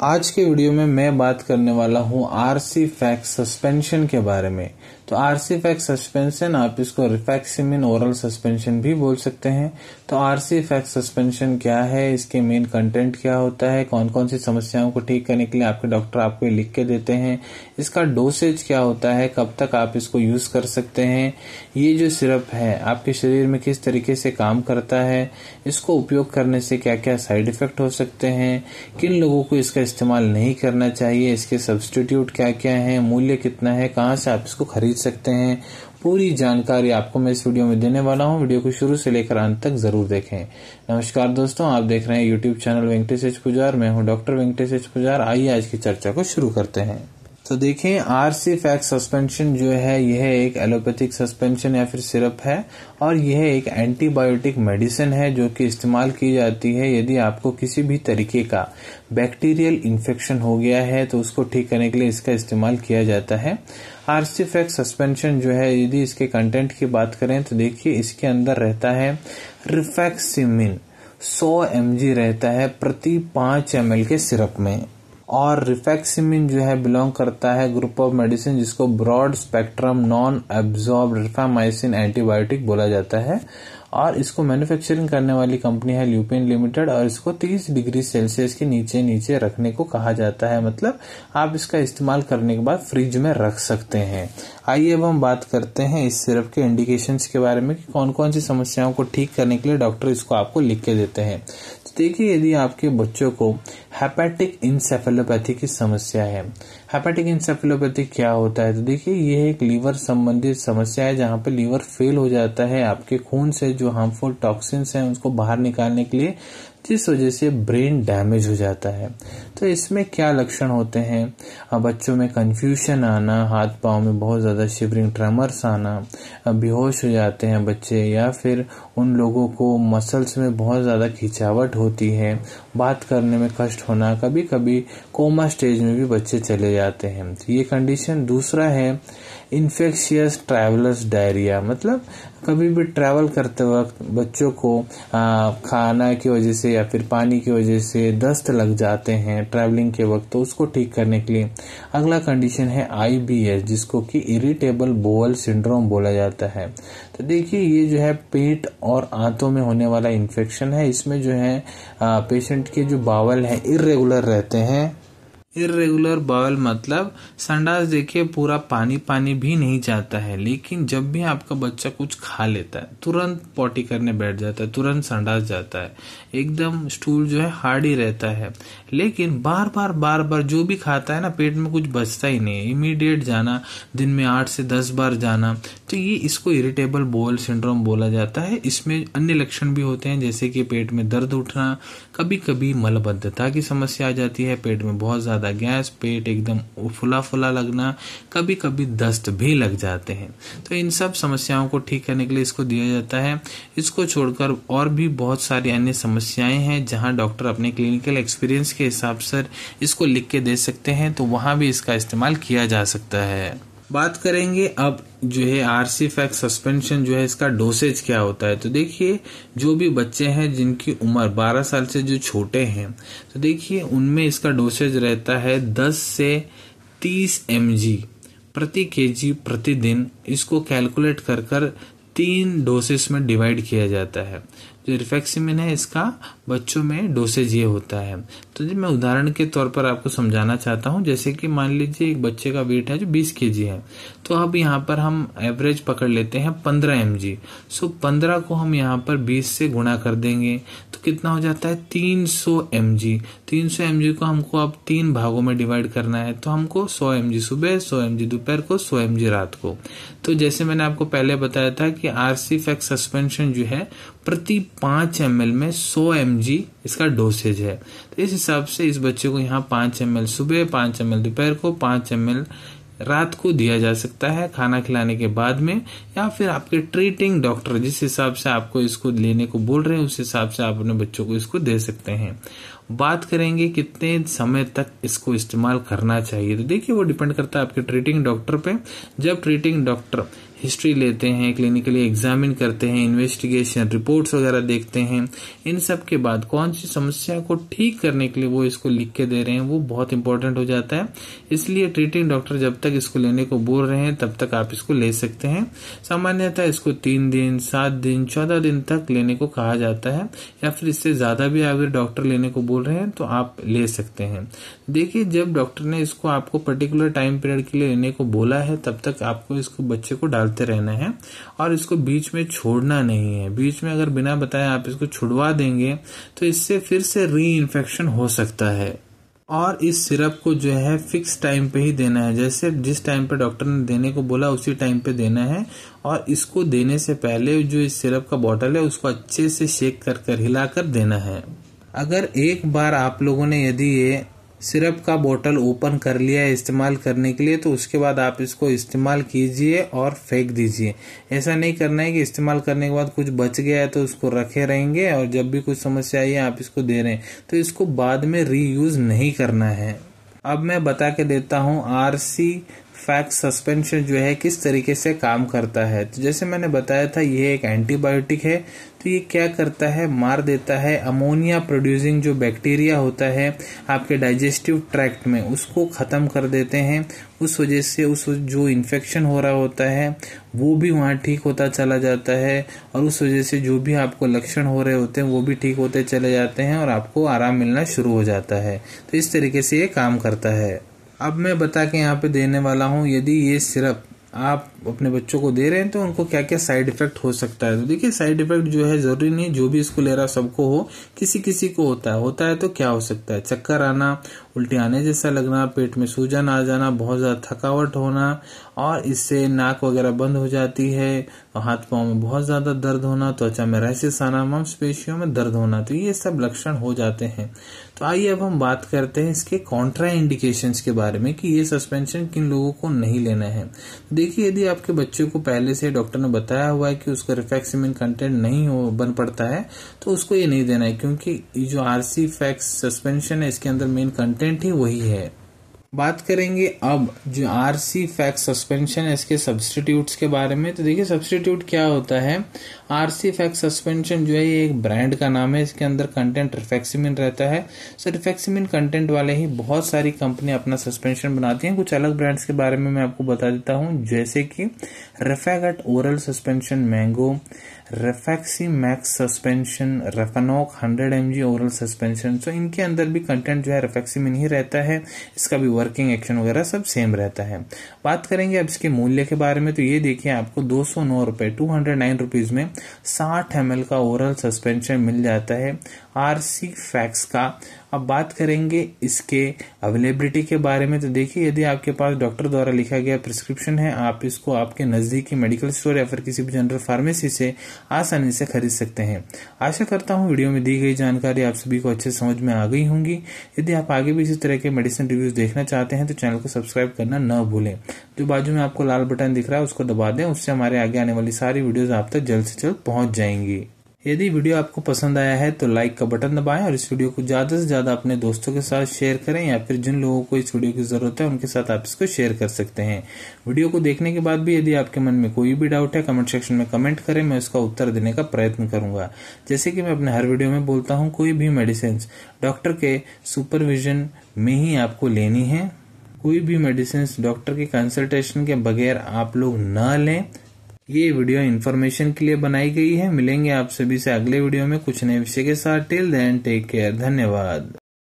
आज के वीडियो में मैं बात करने वाला हूँ आरसी फैक्स सस्पेंशन के बारे में। तो आरसी फैक्स सस्पेंशन आप इसको रिफैक्सिमिन ओरल सस्पेंशन भी बोल सकते हैं। तो आरसी फैक्स सस्पेंशन क्या है? इसके मेन कंटेंट क्या होता है? कौन कौन सी समस्याओं को ठीक करने के लिए आपके डॉक्टर आपको लिख के देते हैं। इसका डोसेज क्या होता है? कब तक आप इसको यूज़ कर सकते हैं? ये जो सिरप है, आपके शरीर में किस तरीके से काम करता है? इसको उपयोग करने से क्या क्या साइड इफ़ेक्ट हो सकते हैं? किन लोगों को इसका इस्तेमाल नहीं करना चाहिए? इसके सब्सटीट्यूट क्या क्या है? मूल्य कितना है? कहाँ से आप इसको खरीद सकते हैं। पूरी जानकारी आपको मैं इस वीडियो में देने वाला हूँ। वीडियो को शुरू से लेकर अंत तक ज़रूर देखें। नमस्कार दोस्तों, आप देख रहे हैं YouTube channel Venkatesh H Pujar. मैं हूँ डॉक्टर वेंकटेश एच पुजार। आइए आज की चर्चा को शुरू करते हैं। तो देखें आर सी फैक्स सस्पेंशन जो है, यह एक एलोपैथिक सस्पेंशन या फिर सिरप है और यह एक एंटीबायोटिक मेडिसिन है जो कि इस्तेमाल की जाती है यदि आपको किसी भी तरीके का बैक्टीरियल इन्फेक्शन हो गया है तो उसको ठीक करने के लिए इसका इस्तेमाल किया जाता है। आर सी सस्पेंशन जो है, यदि इसके कंटेंट की बात करें तो देखिए, इसके अंदर रहता है रिफेक्सिमिन 100 एम रहता है प्रति 5 एम के सिरप में। और रिफेक्सिमिन जो है बिलोंग करता है ग्रुप ऑफ़ मेडिसिन जिसको broad spectrum non absorb rifamycin antibiotic बोला जाता है। और इसको मैन्युफैक्चरिंग करने वाली कंपनी है ल्यूपिन लिमिटेड और इसको 30 डिग्री सेल्सियस के नीचे नीचे रखने को कहा जाता है। मतलब आप इसका इस्तेमाल करने के बाद फ्रिज में रख सकते हैं। आइए अब हम बात करते हैं इस सिरप के इंडिकेशंस के बारे में कि कौन कौन सी समस्याओं को ठीक करने के लिए डॉक्टर इसको आपको लिख के देते हैं। तो देखिए यदि आपके बच्चों को हेपेटिक इंसेफेलोपैथी की समस्या है हेपेटिक इंसेफेलोपैथी क्या होता है? तो देखिए, ये एक लीवर संबंधित समस्या है जहाँ पे लीवर फेल हो जाता है आपके खून से, जो हार्मफुल टॉक्सिन्स हैं, उसको बाहर निकालने के लिए, जिस वजह से ब्रेन डैमेज हो जाता है। तो इसमें क्या लक्षण होते हैं? बच्चों में कंफ्यूजन आना, हाथ पाँव में बहुत ज़्यादा शिवरिंग ट्रेमर्स आना बेहोश हो जाते हैं बच्चे, या फिर उन लोगों को मसल्स में बहुत ज़्यादा खिंचावट होती है बात करने में कष्ट होना कभी कभी कोमा स्टेज में भी बच्चे चले जाते हैं। तो ये कंडीशन दूसरा है इन्फेक्शियस ट्रैवलर्स डायरिया मतलब कभी भी ट्रैवल करते वक्त बच्चों को आ, खाना की वजह से या फिर पानी की वजह से दस्त लग जाते हैं ट्रैवलिंग के वक्त तो उसको ठीक करने के लिए। अगला कंडीशन है आईबीएस जिसको कि इरिटेबल बोअल सिंड्रोम बोला जाता है। तो देखिए ये जो है पेट और आंतों में होने वाला इन्फेक्शन है। इसमें जो है पेशेंट के जो बावल हैं इरेगुलर रहते हैं इरेगुलर बॉयल मतलब संडास देखिए पूरा पानी पानी भी नहीं जाता है, लेकिन जब भी आपका बच्चा कुछ खा लेता है, तुरंत पॉटी करने बैठ जाता है, तुरंत संडास जाता है, एकदम स्टूल जो है हार्ड ही रहता है। लेकिन बार बार बार बार जो भी खाता है ना, पेट में कुछ बचता ही नहीं इमीडिएट जाना, दिन में आठ से दस बार जाना तो ये इसको इरिटेबल बोल सिंड्रोम बोला जाता है। इसमें अन्य लक्षण भी होते हैं, जैसे कि पेट में दर्द उठना कभी कभी मलबद्धता की समस्या आ जाती है, पेट में बहुत ज़्यादा गैस पेट एकदम फुला फुला लगना कभी कभी दस्त भी लग जाते हैं। तो इन सब समस्याओं को ठीक करने के लिए इसको दिया जाता है। इसको छोड़कर और भी बहुत सारी अन्य समस्याएँ हैं, जहाँ डॉक्टर अपने क्लिनिकल एक्सपीरियंस के हिसाब से इसको लिख के दे सकते हैं तो वहाँ भी इसका इस्तेमाल किया जा सकता है। बात करेंगे अब जो है आरसी फैक्स सस्पेंशन जो है इसका डोसेज क्या होता है? तो देखिए, जो भी बच्चे हैं जिनकी उम्र 12 साल से जो छोटे हैं तो देखिए उनमें इसका डोसेज रहता है 10 से 30 एम प्रति केजी प्रतिदिन। इसको कैलकुलेट कर कर तीन डोसेस में डिवाइड किया जाता है। जो रिफेक्सिमिन है, इसका बच्चों में डोसेज ये होता है। तो जी, मैं उदाहरण के तौर पर आपको समझाना चाहता हूँ। जैसे कि मान लीजिए, एक बच्चे का वेट है जो 20 के है। तो अब यहाँ पर हम एवरेज पकड़ लेते हैं 15 एम सो 15 को हम यहाँ पर 20 से गुणा कर देंगे। तो कितना हो जाता है? 300 सौ एम जी तीन सौ एम जी को हमको अब तीन भागों में डिवाइड करना है। तो हमको 100 एम जी सुबह 100 एम जी दोपहर को 100 एम जी रात को। तो जैसे मैंने आपको पहले बताया था कि आरसी फैक्स सस्पेंशन जो है प्रति पाँच एम में सौ एम इसका डोसेज है। तो इस हिसाब से इस बच्चे को यहाँ पाँच एम सुबह, पाँच एम दोपहर को, पाँच एम रात को दिया जा सकता है खाना खिलाने के बाद में, या फिर आपके ट्रीटिंग डॉक्टर जिस हिसाब से आपको इसको लेने को बोल रहे हैं, उस हिसाब से आप अपने बच्चों को इसको दे सकते हैं। बात करेंगे कितने समय तक इसको इस्तेमाल करना चाहिए। तो देखिए, वो डिपेंड करता है आपके ट्रीटिंग डॉक्टर पे। जब ट्रीटिंग डॉक्टर हिस्ट्री लेते हैं क्लिनिकली एग्जामिन करते हैं इन्वेस्टिगेशन रिपोर्ट्स वगैरह देखते हैं, इन सब के बाद कौन सी समस्या को ठीक करने के लिए वो इसको लिख के दे रहे हैं, वो बहुत इंपॉर्टेंट हो जाता है। इसलिए ट्रीटिंग डॉक्टर जब तक इसको लेने को बोल रहे हैं, तब तक आप इसको ले सकते हैं। सामान्यतः इसको तीन दिन, सात दिन, चौदह दिन तक लेने को कहा जाता है, या फिर इससे ज़्यादा भी अगर डॉक्टर लेने को बोल रहे हैं तो आप ले सकते हैं। देखिए, जब डॉक्टर ने इसको आपको पर्टिकुलर टाइम पीरियड के लिए लेने को बोला है, तब तक आपको इसको बच्चे को डालते रहना है और इसको बीच में छोड़ना नहीं है। बीच में अगर बिना बताए आप इसको छुड़वा देंगे तो इससे फिर से री इन्फेक्शन हो सकता है। और इस सिरप को जो है फिक्स टाइम पे ही देना है। जैसे जिस टाइम पे डॉक्टर ने देने को बोला, उसी टाइम पे देना है। और इसको देने से पहले जो इस सिरप का बॉटल है, उसको अच्छे से शेक कर कर हिलाकर देना है। अगर एक बार आप लोगों ने यदि ये सिरप का बोतल ओपन कर लिया है इस्तेमाल करने के लिए तो उसके बाद आप इसको इस्तेमाल कीजिए और फेंक दीजिए। ऐसा नहीं करना है कि इस्तेमाल करने के बाद कुछ बच गया है तो उसको रखे रहेंगे और जब भी कुछ समस्या आई है, आप इसको दे रहे हैं। तो इसको बाद में रीयूज नहीं करना है। अब मैं बता के देता हूँ आरसी फैक्ट सस्पेंशन जो है, किस तरीके से काम करता है? तो जैसे मैंने बताया था, ये एक एंटीबायोटिक है। तो ये क्या करता है? मार देता है। अमोनिया प्रोड्यूसिंग जो बैक्टीरिया होता है, आपके डाइजेस्टिव ट्रैक्ट में, उसको ख़त्म कर देते हैं। उस वजह से उस जो इन्फेक्शन हो रहा होता है, वो भी वहाँ ठीक होता चला जाता है और उस वजह से जो भी आपको लक्षण हो रहे होते हैं, वो भी ठीक होते चले जाते हैं और आपको आराम मिलना शुरू हो जाता है। तो इस तरीके से ये काम करता है। अब मैं बता के यहाँ पे देने वाला हूँ, यदि ये सिरप आप अपने बच्चों को दे रहे हैं तो उनको क्या क्या साइड इफ़ेक्ट हो सकता है? तो देखिए साइड इफ़ेक्ट जो है ज़रूरी नहीं, जो भी इसको ले रहा सबको हो किसी किसी को होता है। होता है तो क्या हो सकता है? चक्कर आना उल्टी आने जैसा लगना, पेट में सूजन आ जाना, बहुत ज़्यादा थकावट होना, और इससे नाक वगैरह बंद हो जाती है हाथ पाँव में बहुत ज़्यादा दर्द होना, त्वचा में रैसेस आना मांसपेशियों में दर्द होना तो ये सब लक्षण हो जाते हैं। तो आइए अब हम बात करते हैं इसके कॉन्ट्रा इंडिकेशन के बारे में कि ये सस्पेंशन किन लोगों को नहीं लेना है। देखिए, यदि आपके बच्चे को पहले से डॉक्टर ने बताया हुआ है कि उसका रिफेक्सिमिन कंटेंट नहीं हो, बन पड़ता है तो उसको ये नहीं देना है, क्योंकि जो आरसी फैक्स सस्पेंशन है, इसके अंदर मेन कंटेंट ही वही है। बात करेंगे अब जो आर सी फैक्स सस्पेंशन है, इसके सब्सटीट्यूट्स के बारे में। तो देखिए सब्सटीट्यूट क्या होता है? आर सी फैक्स सस्पेंशन जो है, ये एक ब्रांड का नाम है। इसके अंदर कंटेंट रिफेक्सिमिन रहता है। सो रिफेक्सिमिन कंटेंट वाले ही बहुत सारी कंपनी अपना सस्पेंशन बनाती हैं। कुछ अलग ब्रांड्स के बारे में मैं आपको बता देता हूँ। जैसे कि Refagut oral suspension mango Refaxy Max suspension Refenoc 100 M G oral suspension so इनके अंदर भी कंटेंट जो है रेफेक्सीमिन ही रहता है। इसका भी वर्किंग एक्शन वगैरह सब सेम रहता है। बात करेंगे अब इसके मूल्य के बारे में तो ये देखिए आपको दो सौ नौ रुपए टू हंड्रेड नाइन रुपीज़ में साठ एम का ओरल सस्पेंशन मिल जाता है। आरसी फैक्स का अब बात करेंगे इसके अवेलेबिलिटी के बारे में। तो देखिए, यदि आपके पास डॉक्टर द्वारा लिखा गया प्रिस्क्रिप्शन है, आप इसको आपके नजदीकी मेडिकल स्टोर या फिर किसी भी जनरल फार्मेसी से आसानी से खरीद सकते हैं। आशा करता हूँ वीडियो में दी गई जानकारी आप सभी को अच्छे समझ में आ गई होंगी। यदि आप आगे भी इसी तरह के मेडिसिन रिव्यूज़ देखना चाहते हैं तो चैनल को सब्सक्राइब करना न भूलें। जो बाजू में आपको लाल बटन दिख रहा है, उसको दबा दें, उससे हमारे आगे आने वाली सारी वीडियोज़ आप तक जल्द से जल्द पहुँच जाएँगी। यदि वीडियो आपको पसंद आया है तो लाइक का बटन दबाएँ और इस वीडियो को ज़्यादा से ज़्यादा अपने दोस्तों के साथ शेयर करें या फिर जिन लोगों को इस वीडियो की ज़रूरत है, उनके साथ आप इसको शेयर कर सकते हैं। वीडियो को देखने के बाद भी यदि आपके मन में कोई भी डाउट है, कमेंट सेक्शन में कमेंट करें, मैं उसका उत्तर देने का प्रयत्न करूँगा। जैसे कि मैं अपने हर वीडियो में बोलता हूँ, कोई भी मेडिसिन डॉक्टर के सुपरविजन में ही आपको लेनी है। कोई भी मेडिसिन डॉक्टर के कंसल्टेशन के बगैर आप लोग न लें। ये वीडियो इन्फॉर्मेशन के लिए बनाई गई है। मिलेंगे आप सभी से अगले वीडियो में कुछ नए विषय के साथ। टेल देन टेक केयर धन्यवाद।